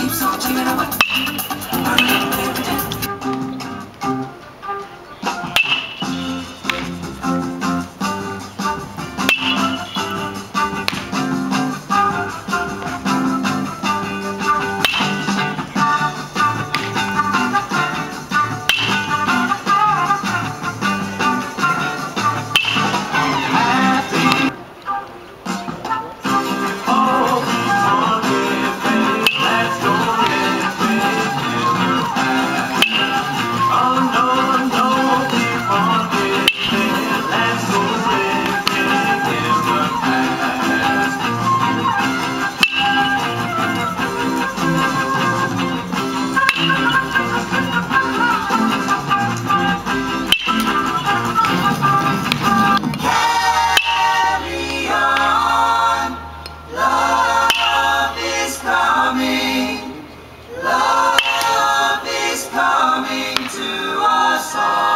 keeps on chipping away. coming to us all.